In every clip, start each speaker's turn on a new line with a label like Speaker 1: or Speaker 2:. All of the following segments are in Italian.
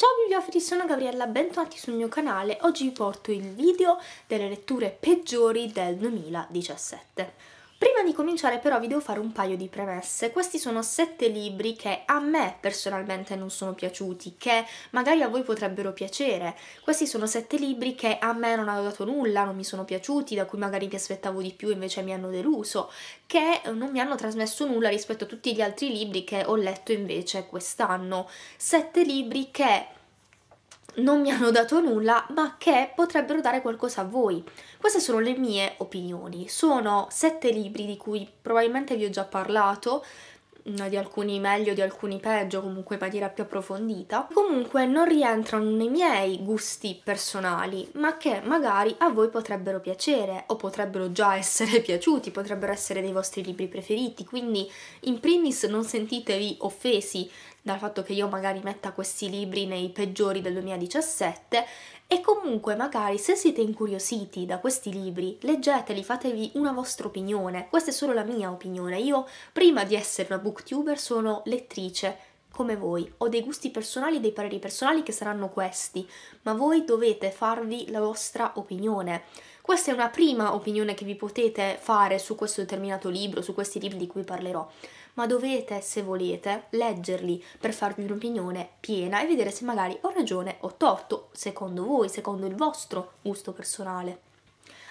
Speaker 1: Ciao bibliofili, sono Gabriella, bentornati sul mio canale. Oggi vi porto il video delle letture peggiori del 2017. Prima di cominciare però vi devo fare un paio di premesse. Questi sono sette libri che a me personalmente non sono piaciuti, che magari a voi potrebbero piacere. Questi sono sette libri che a me non hanno dato nulla, non mi sono piaciuti, da cui magari mi aspettavo di più e invece mi hanno deluso, che non mi hanno trasmesso nulla rispetto a tutti gli altri libri che ho letto invece quest'anno. Sette libri che non mi hanno dato nulla, ma che potrebbero dare qualcosa a voi. Queste sono le mie opinioni. Sono sette libri di cui probabilmente vi ho già parlato, di alcuni meglio, di alcuni peggio, comunque in maniera più approfondita, comunque non rientrano nei miei gusti personali, ma che magari a voi potrebbero piacere o potrebbero già essere piaciuti, potrebbero essere dei vostri libri preferiti, quindi in primis non sentitevi offesi dal fatto che io magari metta questi libri nei peggiori del 2017 e comunque magari se siete incuriositi da questi libri, leggeteli, fatevi una vostra opinione. Questa è solo la mia opinione. Io prima di essere una booktuber sono lettrice come voi, ho dei gusti personali, dei pareri personali che saranno questi, ma voi dovete farvi la vostra opinione. Questa è una prima opinione che vi potete fare su questo determinato libro, su questi libri di cui parlerò ma dovete, se volete, leggerli per farvi un'opinione piena e vedere se magari ho ragione o torto, secondo voi, secondo il vostro gusto personale.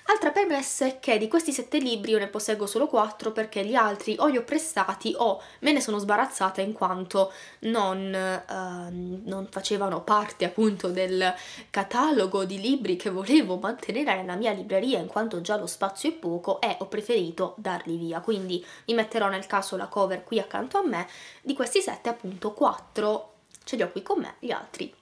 Speaker 1: Altra premessa è che di questi sette libri io ne posseggo solo quattro perché gli altri o li ho prestati o me ne sono sbarazzata in quanto non, uh, non facevano parte appunto del catalogo di libri che volevo mantenere nella mia libreria in quanto già lo spazio è poco e ho preferito darli via. Quindi vi metterò nel caso la cover qui accanto a me. Di questi sette appunto quattro ce li ho qui con me, gli altri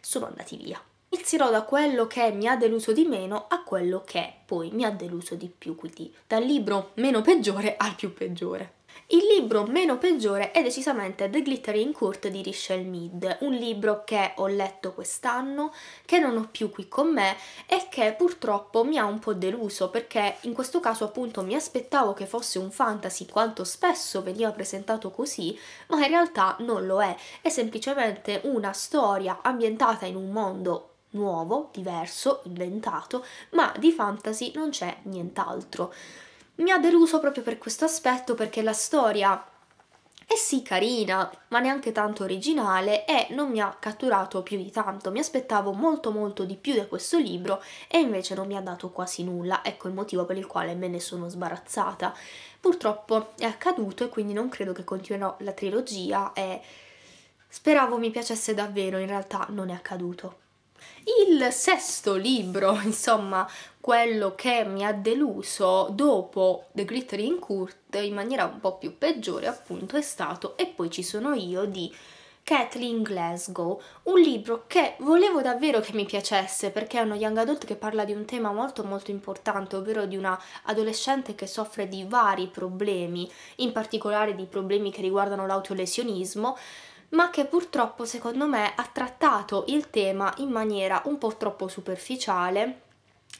Speaker 1: sono andati via. Inizierò da quello che mi ha deluso di meno a quello che poi mi ha deluso di più, quindi dal libro meno peggiore al più peggiore. Il libro meno peggiore è decisamente The Glittering Court di Richelle Mead, un libro che ho letto quest'anno, che non ho più qui con me e che purtroppo mi ha un po' deluso perché in questo caso appunto mi aspettavo che fosse un fantasy quanto spesso veniva presentato così, ma in realtà non lo è, è semplicemente una storia ambientata in un mondo nuovo, diverso, inventato, ma di fantasy non c'è nient'altro. Mi ha deluso proprio per questo aspetto perché la storia è sì carina, ma neanche tanto originale e non mi ha catturato più di tanto. Mi aspettavo molto molto di più da questo libro e invece non mi ha dato quasi nulla. Ecco il motivo per il quale me ne sono sbarazzata. Purtroppo è accaduto e quindi non credo che continuerò la trilogia e speravo mi piacesse davvero, in realtà non è accaduto. Il sesto libro, insomma, quello che mi ha deluso dopo The Glittering Court in maniera un po' più peggiore, appunto, è stato E poi ci sono io di Kathleen Glasgow, un libro che volevo davvero che mi piacesse perché è uno young adult che parla di un tema molto molto importante, ovvero di una adolescente che soffre di vari problemi, in particolare di problemi che riguardano l'autolesionismo, ma che purtroppo secondo me ha trattato il tema in maniera un po' troppo superficiale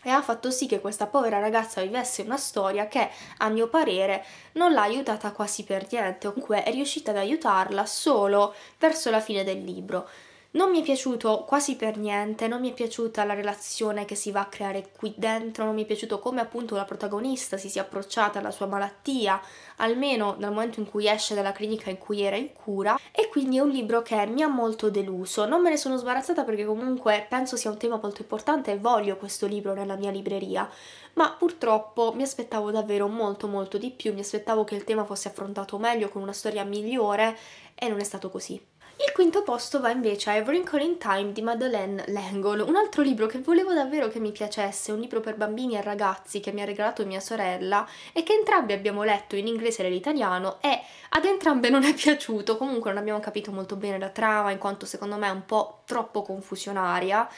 Speaker 1: e ha fatto sì che questa povera ragazza vivesse una storia che, a mio parere, non l'ha aiutata quasi per niente, comunque è riuscita ad aiutarla solo verso la fine del libro. Non mi è piaciuto quasi per niente, non mi è piaciuta la relazione che si va a creare qui dentro, non mi è piaciuto come appunto la protagonista si sia approcciata alla sua malattia, almeno dal momento in cui esce dalla clinica in cui era in cura, e quindi è un libro che mi ha molto deluso. Non me ne sono sbarazzata perché comunque penso sia un tema molto importante e voglio questo libro nella mia libreria, ma purtroppo mi aspettavo davvero molto molto di più, mi aspettavo che il tema fosse affrontato meglio, con una storia migliore, e non è stato così. Il quinto posto va invece a Wrinkle in Time di Madeleine L'Angle, un altro libro che volevo davvero che mi piacesse, un libro per bambini e ragazzi che mi ha regalato mia sorella e che entrambi abbiamo letto in inglese e nell'italiano e ad entrambe non è piaciuto, comunque non abbiamo capito molto bene la trama in quanto secondo me è un po' troppo confusionaria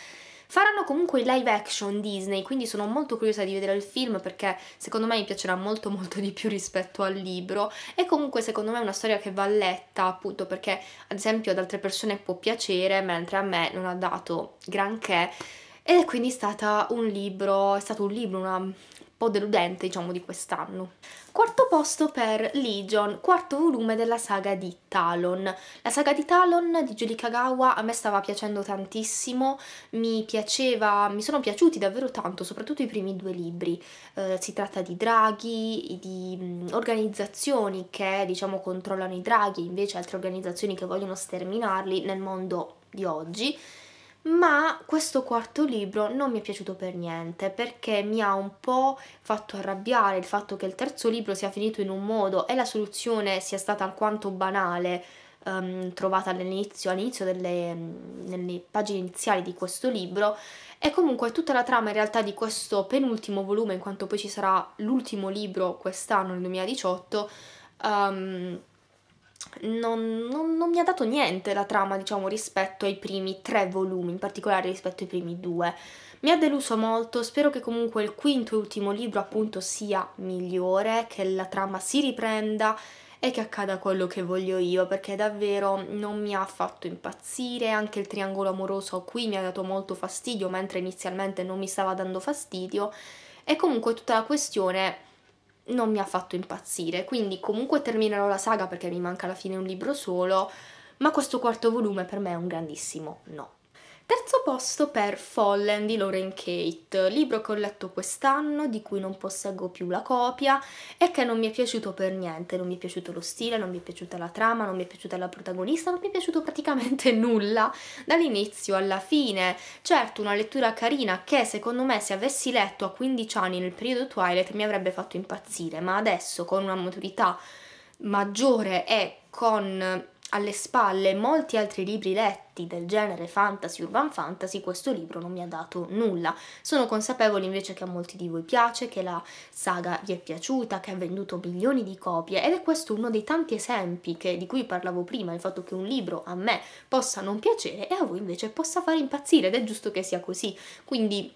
Speaker 1: Faranno comunque i live action Disney, quindi sono molto curiosa di vedere il film perché secondo me mi piacerà molto molto di più rispetto al libro. E comunque secondo me è una storia che va letta appunto perché ad esempio ad altre persone può piacere mentre a me non ha dato granché. Ed è quindi stata un libro, è stato un libro, una po' deludente, diciamo, di quest'anno. Quarto posto per Legion, quarto volume della saga di Talon. La saga di Talon di Julie Kagawa a me stava piacendo tantissimo, mi piaceva, mi sono piaciuti davvero tanto, soprattutto i primi due libri. Eh, si tratta di draghi, di mh, organizzazioni che, diciamo, controllano i draghi, invece altre organizzazioni che vogliono sterminarli nel mondo di oggi ma questo quarto libro non mi è piaciuto per niente perché mi ha un po' fatto arrabbiare il fatto che il terzo libro sia finito in un modo e la soluzione sia stata alquanto banale um, trovata all'inizio, all'inizio delle nelle pagine iniziali di questo libro. E comunque tutta la trama in realtà di questo penultimo volume in quanto poi ci sarà l'ultimo libro quest'anno nel 2018 um, non, non, non, mi ha dato niente la trama, diciamo, rispetto ai primi tre volumi, in particolare rispetto ai primi due. Mi ha deluso molto, spero che comunque il quinto e ultimo libro appunto sia migliore, che la trama si riprenda e che accada quello che voglio io, perché davvero non mi ha fatto impazzire, anche il triangolo amoroso qui mi ha dato molto fastidio, mentre inizialmente non mi stava dando fastidio, e comunque tutta la questione non mi ha fatto impazzire, quindi comunque terminerò la saga perché mi manca alla fine un libro solo, ma questo quarto volume per me è un grandissimo no. Terzo posto per Fallen di Lauren Kate, libro che ho letto quest'anno, di cui non posseggo più la copia e che non mi è piaciuto per niente, non mi è piaciuto lo stile, non mi è piaciuta la trama, non mi è piaciuta la protagonista, non mi è piaciuto praticamente nulla dall'inizio alla fine. Certo, una lettura carina che secondo me se avessi letto a 15 anni nel periodo Twilight mi avrebbe fatto impazzire, ma adesso con una maturità maggiore e con alle spalle molti altri libri letti del genere fantasy, urban fantasy, questo libro non mi ha dato nulla. Sono consapevole invece che a molti di voi piace, che la saga vi è piaciuta, che ha venduto milioni di copie ed è questo uno dei tanti esempi che, di cui parlavo prima, il fatto che un libro a me possa non piacere e a voi invece possa far impazzire ed è giusto che sia così. Quindi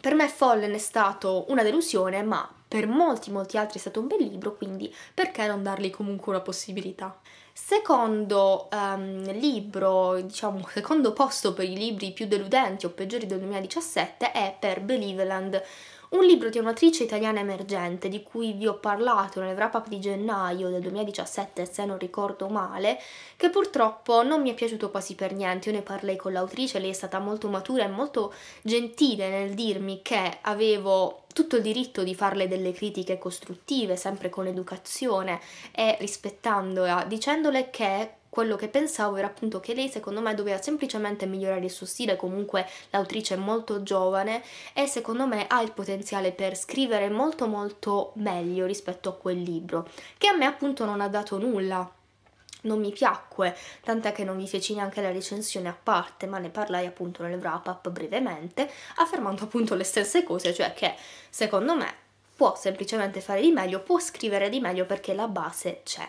Speaker 1: per me Fallen è stato una delusione, ma per molti molti altri è stato un bel libro, quindi perché non dargli comunque una possibilità? Secondo um, libro, diciamo, secondo posto per i libri più deludenti o peggiori del 2017 è per Believeland, un libro di un'attrice italiana emergente di cui vi ho parlato nel wrap up di gennaio del 2017 se non ricordo male, che purtroppo non mi è piaciuto quasi per niente. Io ne parlai con l'autrice, lei è stata molto matura e molto gentile nel dirmi che avevo tutto il diritto di farle delle critiche costruttive, sempre con educazione e rispettandola, dicendole che quello che pensavo era appunto che lei secondo me doveva semplicemente migliorare il suo stile, comunque l'autrice è molto giovane e secondo me ha il potenziale per scrivere molto molto meglio rispetto a quel libro, che a me appunto non ha dato nulla non mi piacque, tant'è che non vi feci neanche la recensione a parte, ma ne parlai appunto nel wrap up brevemente, affermando appunto le stesse cose, cioè che secondo me può semplicemente fare di meglio, può scrivere di meglio perché la base c'è.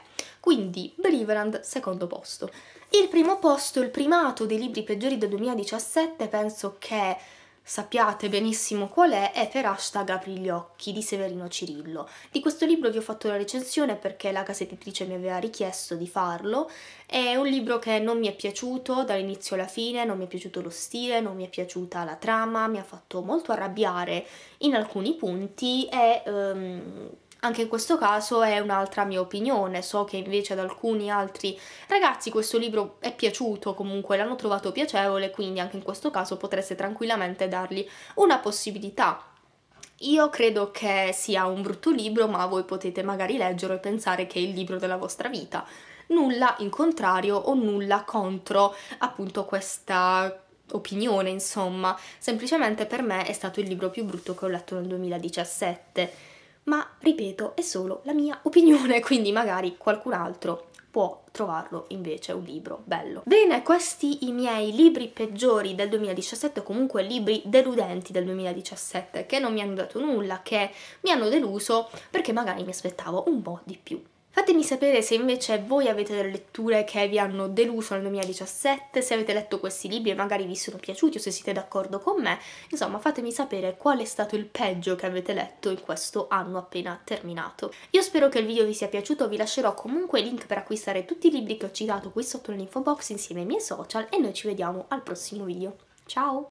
Speaker 1: Quindi Believerand secondo posto. Il primo posto, il primato dei libri peggiori del 2017, penso che sappiate benissimo qual è, è per hashtag Apri gli occhi di Severino Cirillo. Di questo libro vi ho fatto la recensione perché la casa editrice mi aveva richiesto di farlo. È un libro che non mi è piaciuto dall'inizio alla fine, non mi è piaciuto lo stile, non mi è piaciuta la trama, mi ha fatto molto arrabbiare in alcuni punti e... Um, anche in questo caso è un'altra mia opinione, so che invece ad alcuni altri ragazzi questo libro è piaciuto, comunque l'hanno trovato piacevole, quindi anche in questo caso potreste tranquillamente dargli una possibilità. Io credo che sia un brutto libro, ma voi potete magari leggerlo e pensare che è il libro della vostra vita. Nulla in contrario o nulla contro appunto questa opinione, insomma, semplicemente per me è stato il libro più brutto che ho letto nel 2017 ma ripeto, è solo la mia opinione, quindi magari qualcun altro può trovarlo invece un libro bello. Bene, questi i miei libri peggiori del 2017 o comunque libri deludenti del 2017 che non mi hanno dato nulla, che mi hanno deluso perché magari mi aspettavo un po' di più. Fatemi sapere se invece voi avete delle letture che vi hanno deluso nel 2017, se avete letto questi libri e magari vi sono piaciuti o se siete d'accordo con me. Insomma, fatemi sapere qual è stato il peggio che avete letto in questo anno appena terminato. Io spero che il video vi sia piaciuto, vi lascerò comunque il link per acquistare tutti i libri che ho citato qui sotto nell'info box insieme ai miei social e noi ci vediamo al prossimo video. Ciao!